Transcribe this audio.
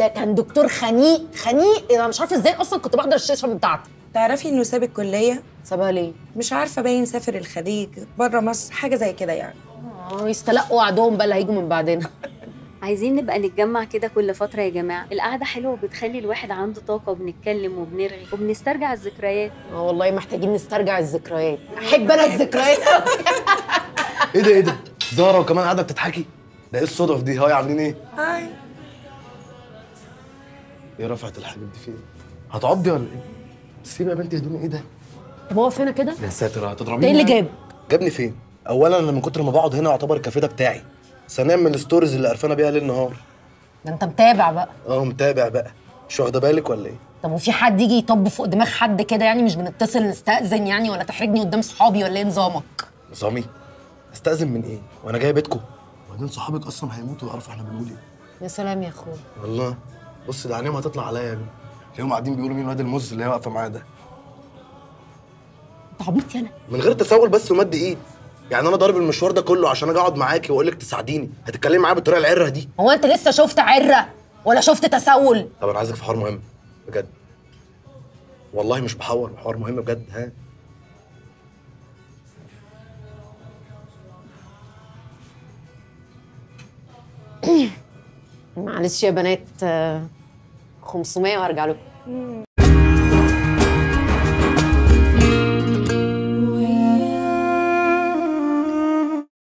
ده كان دكتور خنيق. خنيق؟ أنا مش عارفة إزاي أصلا كنت بحضر السيشن بتاعته تعرفي إنه ساب الكلية؟ سابها ليه؟ مش عارفة باين سافر الخليج بره مصر حاجة زي كده يعني. آه يستلقوا وعدهم بقى اللي هيجوا من بعدنا. عايزين نبقى نتجمع كده كل فترة يا جماعة. القعدة حلوة وبتخلي الواحد عنده طاقة وبنتكلم وبنرغي وبنسترجع الذكريات. آه والله محتاجين نسترجع الذكريات. أحب أنا الذكريات. إيه ده إيه ده؟ زهرة وكمان قاعدة بتضحكي؟ ده إيه الصدف دي؟ hi عاملين إيه؟ hi. إيه رفعت الحاجات دي فين؟ هتعضي ولا إيه؟ سيب يا بنتي هدومي إيه ده؟ طب فين كده؟ يا ساتر هتضربيني؟ إيه اللي يعني؟ جاب؟ جابني فين؟ اولا أنا من كتر ما بقعد هنا يعتبر الكافيه ده بتاعي. ثانيا من ال stories اللي قرفانة بيها ليل نهار. ده أنت متابع بقى. آه متابع بقى. مش واخدة بالك ولا إيه؟ طب وفي حد يجي يطب فوق دماغ حد كده يعني مش بنتصل نستأذن يعني ولا تحرجني قدام صحابي ولا إيه نظامك؟ نظامي؟ أستأذن من إيه؟ وأنا جاي بيتكم. وبعدين صحابك أصلا هيموتوا ويعرفوا إحنا بنقول إيه. يا سلام يا أخويا. والله. بص ده عينيهم هتطلع عليا يا ابني. تلاقيهم قاعدين بيقولوا مين الواد المز اللي هي واقفه معاه ده. انت عبيط يالا من غير تسول بس ومد ايد. يعني أنا ضارب المشوار ده كله عشان أجي أقعد معاكي وأقول لك تساعديني. هتتكلمي معايا بالطريقة العرة دي؟ هو أنت لسه شفت عرة ولا شفت تسول؟ طب أنا عايزك في حوار مهم بجد. والله مش بحور حوار مهم بجد ها. معلش يا بنات آه، 500 وهرجع لكم.